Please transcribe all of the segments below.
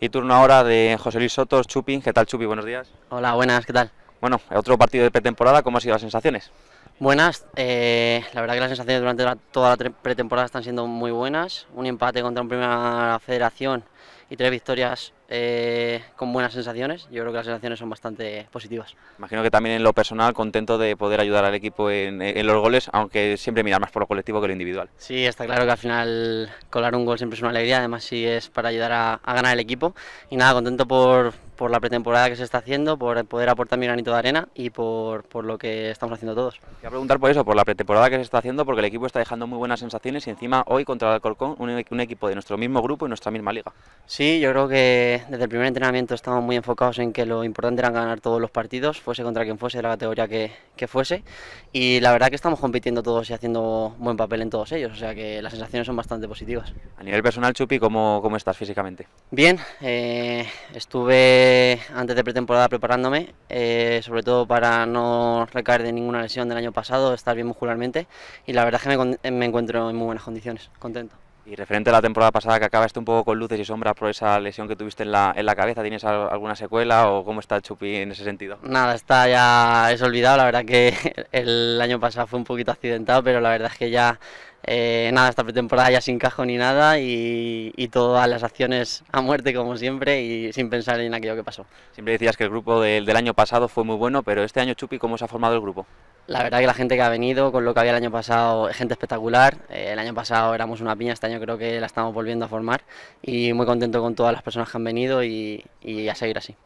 Y turno ahora de José Luis Sotos, Chupi. ¿Qué tal, Chupi? Buenos días. Hola, buenas, ¿qué tal? Bueno, otro partido de pretemporada, ¿cómo han sido las sensaciones? Buenas, eh, la verdad que las sensaciones durante la- toda la pretemporada están siendo muy buenas. Un empate contra una primera federación y tres victorias eh, con buenas sensaciones. Yo creo que las sensaciones son bastante positivas. Imagino que también en lo personal contento de poder ayudar al equipo en, en los goles, aunque siempre mirar más por lo colectivo que lo individual. Sí, está claro que al final colar un gol siempre es una alegría, además si es para ayudar a, a ganar el equipo. Y nada, contento por, por la pretemporada que se está haciendo, por poder aportar mi granito de arena y por, por lo que estamos haciendo todos. Quería preguntar por eso, por la pretemporada que se está haciendo, porque el equipo está dejando muy buenas sensaciones y encima hoy contra el Alcorcón, un, un equipo de nuestro mismo grupo y nuestra misma liga. Sí, yo creo que desde el primer entrenamiento estamos muy enfocados en que lo importante era ganar todos los partidos, fuese contra quien fuese, de la categoría que, que fuese. Y la verdad que estamos compitiendo todos y haciendo buen papel en todos ellos, o sea que las sensaciones son bastante positivas. A nivel personal, Chupi, ¿cómo, cómo estás físicamente? Bien, eh, estuve antes de pretemporada preparándome, eh, sobre todo para no recaer de ninguna lesión del año pasado, estar bien muscularmente y la verdad es que me encuentro en muy buenas condiciones, contento. Y referente a la temporada pasada que acabaste un poco con luces y sombras por esa lesión que tuviste en la, en la cabeza, ¿tienes al- alguna secuela o cómo está el Chupi en ese sentido? Nada, está ya es olvidado, la verdad que el año pasado fue un poquito accidentado, pero la verdad es que ya eh, nada, esta pretemporada ya sin cajo ni nada y, y todas las acciones a muerte como siempre y sin pensar en aquello que pasó. Siempre decías que el grupo del, del año pasado fue muy bueno, pero este año, Chupi, ¿cómo se ha formado el grupo? La verdad que la gente que ha venido, con lo que había el año pasado, es gente espectacular. Eh, el año pasado éramos una piña, este año creo que la estamos volviendo a formar y muy contento con todas las personas que han venido y, y a seguir así.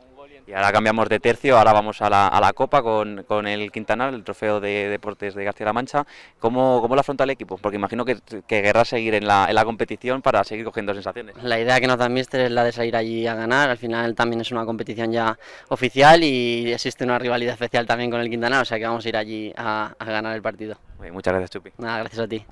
Y ahora cambiamos de tercio, ahora vamos a la, a la Copa con, con el Quintanar, el trofeo de deportes de García-La Mancha. ¿Cómo, ¿Cómo lo afronta el equipo? Porque imagino que, que querrá seguir en la, en la competición para seguir cogiendo sensaciones. La idea que nos da Mister es la de salir allí a ganar. Al final también es una competición ya oficial y existe una rivalidad especial también con el Quintana, o sea que vamos a ir allí a, a ganar el partido. Bien, muchas gracias, Chupi. Nada, gracias a ti.